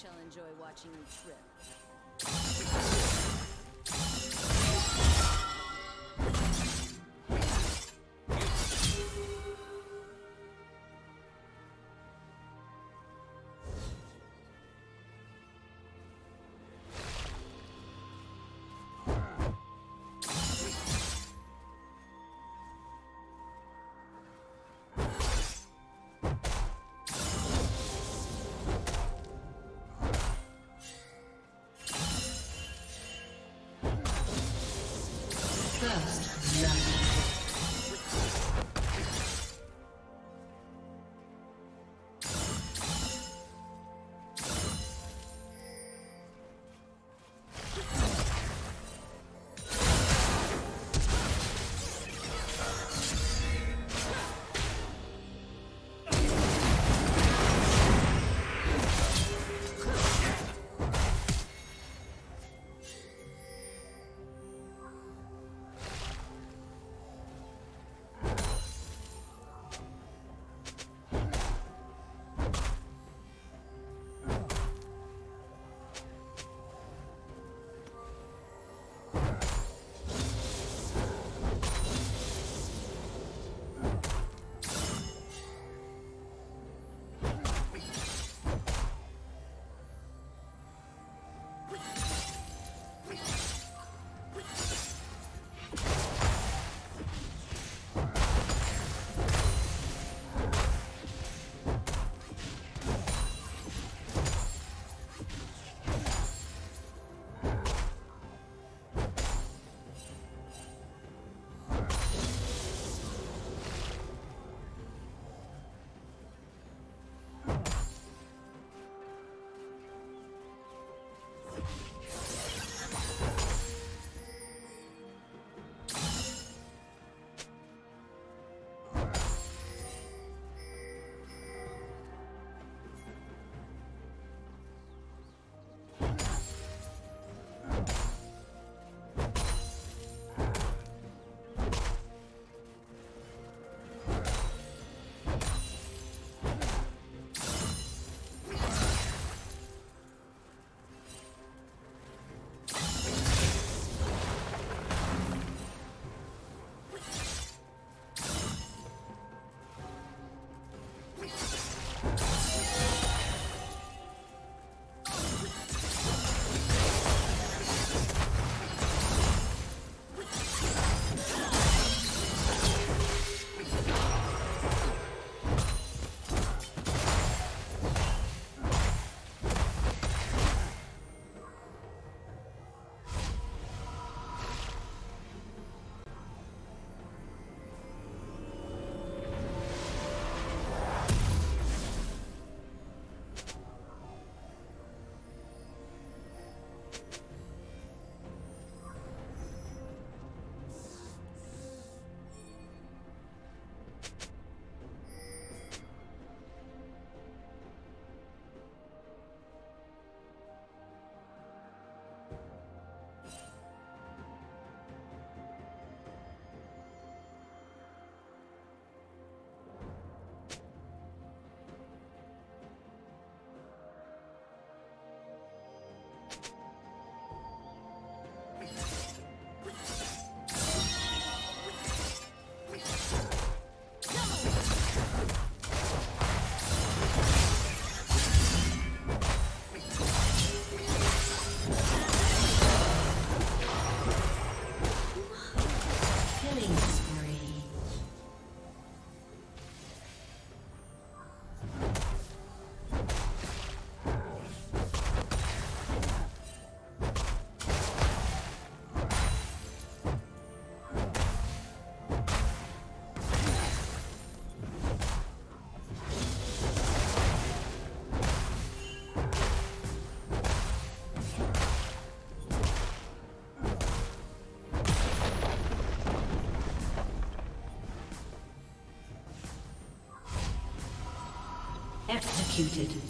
shall enjoy watching you trip. First love.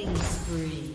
Killing spree.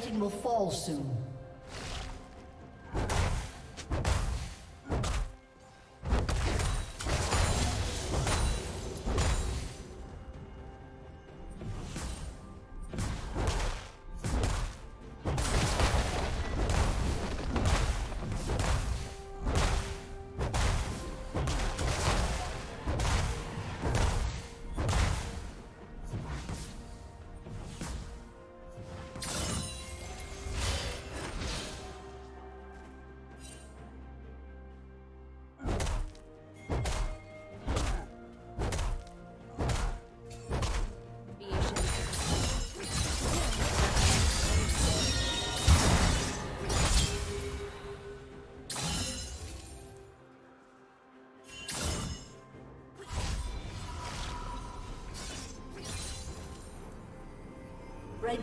Plating will fall soon.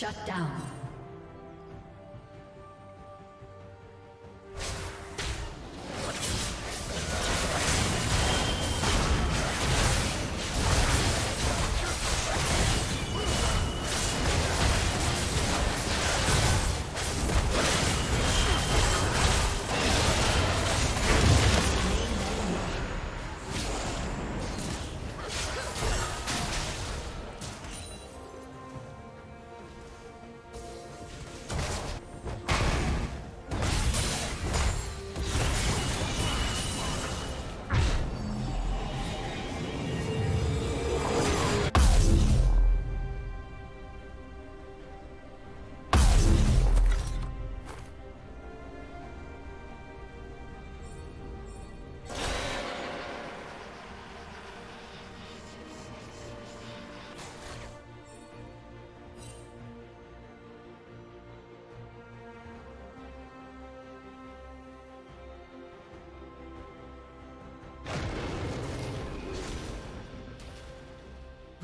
Shut down.